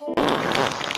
后。